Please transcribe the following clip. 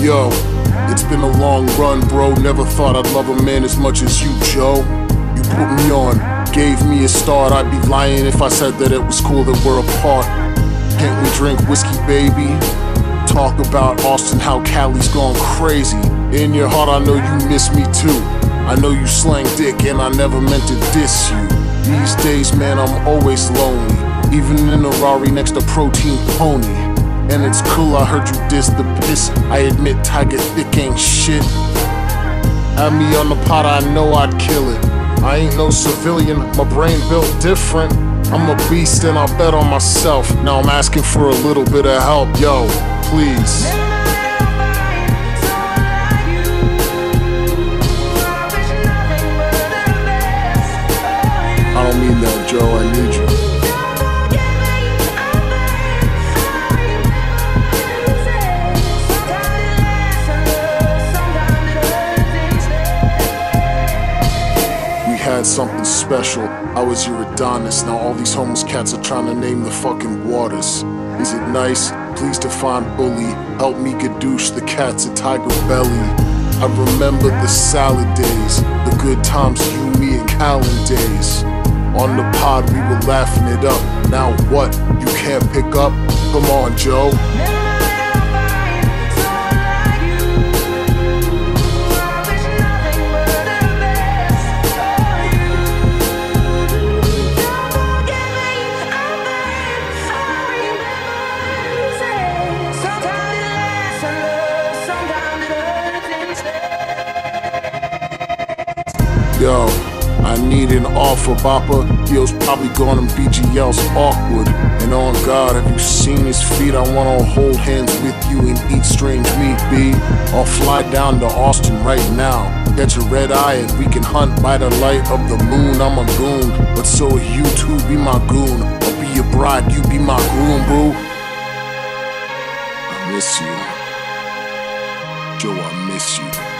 Yo, it's been a long run, bro. Never thought I'd love a man as much as you, Joe. You put me on, gave me a start. I'd be lying if I said that it was cool that we're apart. Can't we drink whiskey, baby? Talk about Austin, how Cali's gone crazy. In your heart, I know you miss me too. I know you slang dick, and I never meant to diss you. These days, man, I'm always lonely. Even in a Rari next to Protein Pony. And it's cool, I heard you diss the piss. I admit Tiger Thick ain't shit. Have me on the pot, I know I'd kill it. I ain't no civilian, my brain built different. I'm a beast and I bet on myself. Now I'm asking for a little bit of help, yo, please. Had something special. I was your Adonis. Now all these homeless cats are trying to name the fucking waters. Is it nice? Please define bully. Help me gadoosh the cats a Tiger Belly. I remember the salad days, the good times you, me, and Callen days. On the pod, we were laughing it up. Now what? You can't pick up? Come on, Joe. Yo, I need an offer, Bopper. Yo's probably gone and BGL's awkward. And on God, have you seen his feet? I wanna hold hands with you and eat strange meat, B. I'll fly down to Austin right now. Get your red eye and we can hunt by the light of the moon. I'm a goon, but so are you too. Be my goon. I'll be your bride, you be my groom, boo. I miss you. Joe, I miss you.